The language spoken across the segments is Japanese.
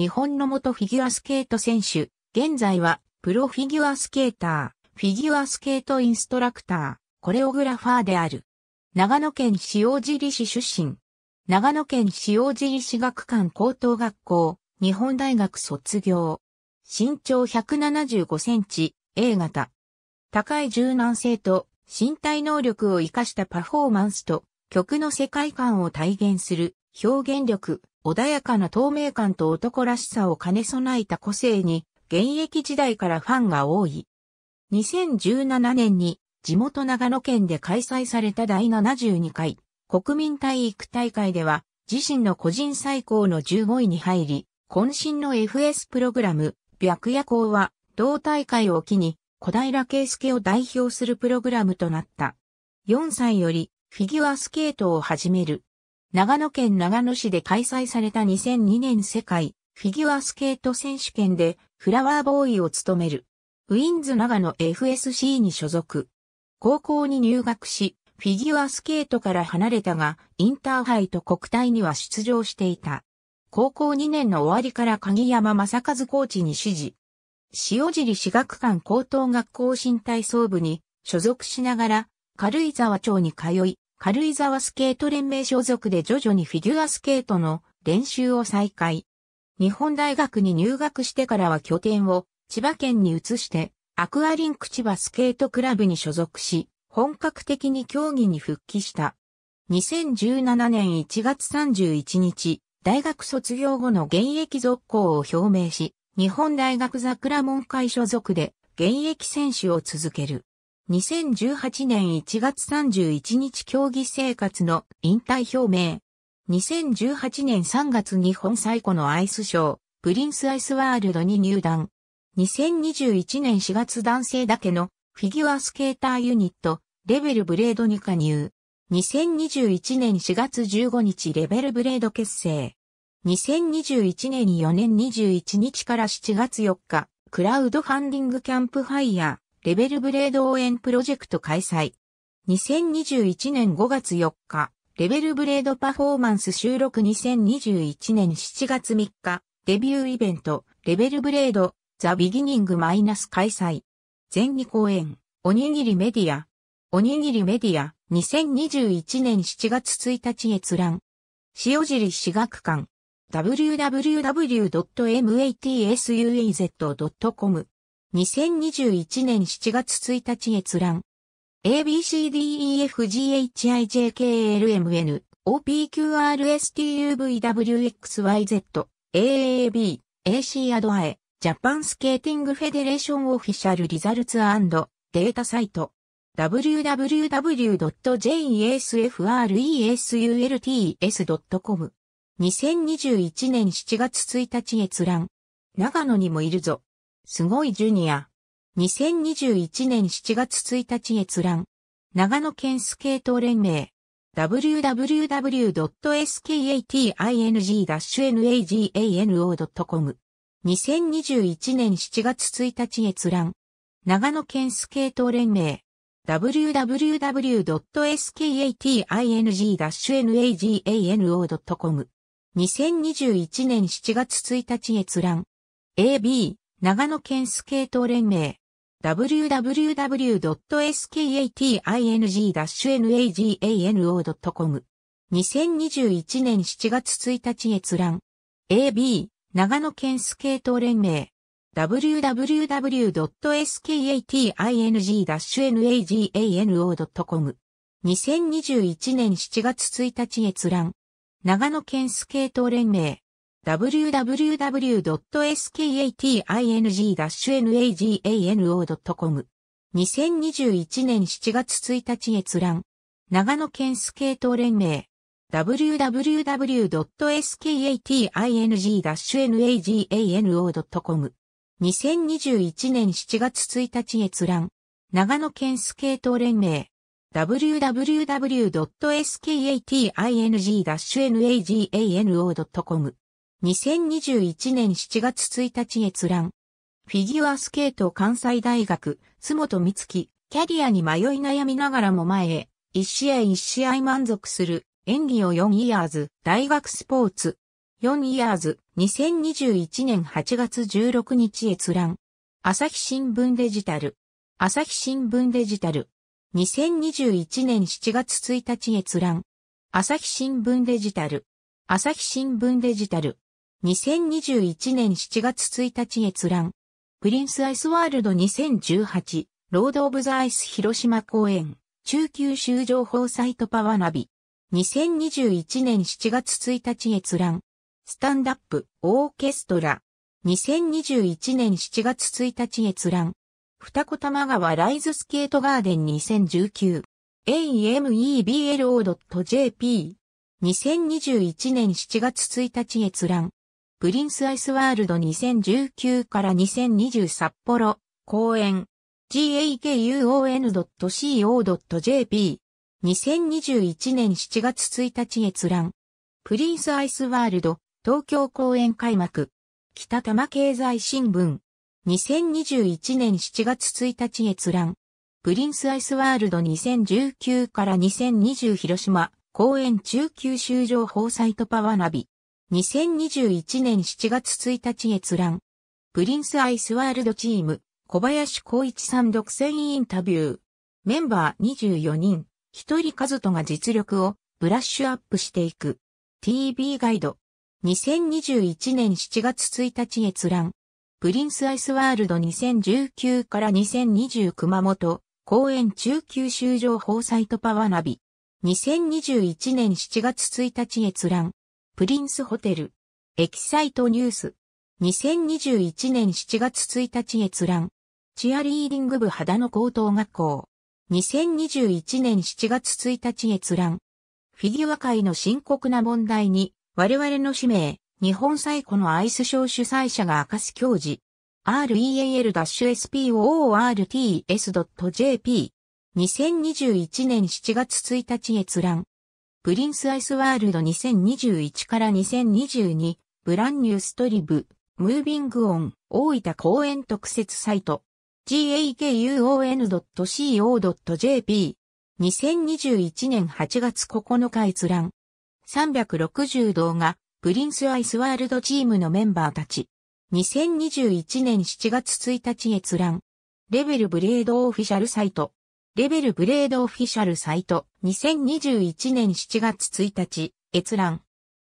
日本の元フィギュアスケート選手、現在はプロフィギュアスケーター、フィギュアスケートインストラクター、コレオグラファーである。長野県塩尻市出身。長野県塩尻市学館高等学校、日本大学卒業。身長175センチ、A 型。高い柔軟性と身体能力を活かしたパフォーマンスと曲の世界観を体現する表現力、穏やかな透明感と男らしさを兼ね備えた個性に現役時代からファンが多い。2017年に地元長野県で開催された第72回国民体育大会では自身の個人最高の15位に入り、渾身の FS プログラム、白夜行は同大会を機に小平圭介を代表するプログラムとなった。4歳よりフィギュアスケートを始める。長野県長野市で開催された2002年世界フィギュアスケート選手権でフラワーボーイを務める。ウィンズ長野 FSC に所属。高校に入学し、フィギュアスケートから離れたが、インターハイと国体には出場していた。高校2年の終わりから鍵山正和コーチに指示。塩尻市学館高等学校新体操部に所属しながら、軽井沢町に通い、軽井沢スケート連盟所属で徐々にフィギュアスケートの練習を再開。日本大学に入学してからは拠点を千葉県に移してアクアリンク千葉スケートクラブに所属し、本格的に競技に復帰した。2017年1月31日、大学卒業後の現役続行を表明し、日本大学桜門会所属で現役選手を続ける。2018年1月31日競技生活の引退表明。2018年3月日本最古のアイスショー、プリンスアイスワールドに入団。2021年4月男性だけのフィギュアスケーターユニット、レベルブレードに加入。2021年4月15日レベルブレード結成。2021年4月21日から7月4日、クラウドファンディングキャンプファイヤー。レベルブレード応援プロジェクト開催。2021年5月4日、レベルブレードパフォーマンス収録2021年7月3日、デビューイベント、レベルブレード、ザ・ビギニングマイナス開催。全2公演、おにぎりメディア。おにぎりメディア、2021年7月1日閲覧。塩尻市学館。www.matsuez.com 2021年7月1日閲覧。ABCDEFGHIJKLMN OPQRSTUVWXYZ AAB AC アドアエ。ジャパンスケーティングフェデレーションオフィシャルリザルツデータサイト。www.jasfresults.com 2021年7月1日閲覧長野にもいるぞ。すごいジュニア。2021年7月1日閲覧。長野県スケート連盟。www.skating-nagano.com 2021年7月1日閲覧。長野県スケート連盟。www.skating-nagano.com 2021年7月1日閲覧。AB 長野県スケート連盟 www.skating-nagano.com 2021年7月1日閲覧 AB 長野県スケート連盟 www.skating-nagano.com 2021年7月1日閲覧長野県スケート連盟 www.skating-nagano.com 2021年7月1日閲覧長野県スケート連盟 www.skating-nagano.com 2021年7月1日閲覧長野県スケート連盟 www.skating-nagano.com 2021年7月1日閲覧。フィギュアスケート関西大学、津本美月、キャリアに迷い悩みながらも前へ、一試合一試合満足する、演技を4イヤーズ、大学スポーツ。4 years 2021年8月16日閲覧。朝日新聞デジタル。朝日新聞デジタル。2021年7月1日閲覧。朝日新聞デジタル。朝日新聞デジタル。2021年7月1日閲覧。プリンスアイスワールド2018、ロードオブザアイス広島公演、中級州情報サイトパワナビ。2021年7月1日閲覧。スタンダップ、オーケストラ。2021年7月1日閲覧。二子玉川ライズスケートガーデン2019。ameblo.jp。2021年7月1日閲覧。プリンスアイスワールド2019から2020札幌公演。gakuon.co.jp、2021年7月1日閲覧。プリンスアイスワールド東京公演開幕。北多摩経済新聞。2021年7月1日閲覧。プリンスアイスワールド2019から2020広島公演中級州情報サイトパワナビ。2021年7月1日閲覧。プリンスアイスワールドチーム、小林光一さん独占インタビュー。メンバー24人、一人数とが実力をブラッシュアップしていく。TV ガイド。2021年7月1日閲覧。プリンスアイスワールド2019から2020熊本公演中級州情報サイトパワナビ。2021年7月1日閲覧。プリンスホテル。エキサイトニュース。2021年7月1日閲覧。チアリーディング部肌の高等学校。2021年7月1日閲覧。フィギュア界の深刻な問題に、我々の使命、日本最古のアイスショー主催者が明かす教示。real-spoorts.jp2021 年7月1日閲覧。プリンスアイスワールド2021から2022ブランニューストリブムービングオン大分公演特設サイト gakuon.co.jp 2021年8月9日閲覧。360動画プリンスアイスワールドチームのメンバーたち。2021年7月1日閲覧。レベルブレードオフィシャルサイト。レベルブレードオフィシャルサイト2021年7月1日閲覧。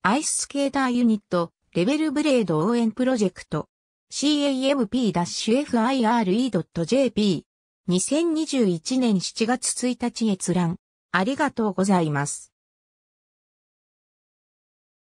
アイススケーターユニットレベルブレード応援プロジェクト。Camp-fire.jp 2021年7月1日閲覧。ありがとうございます。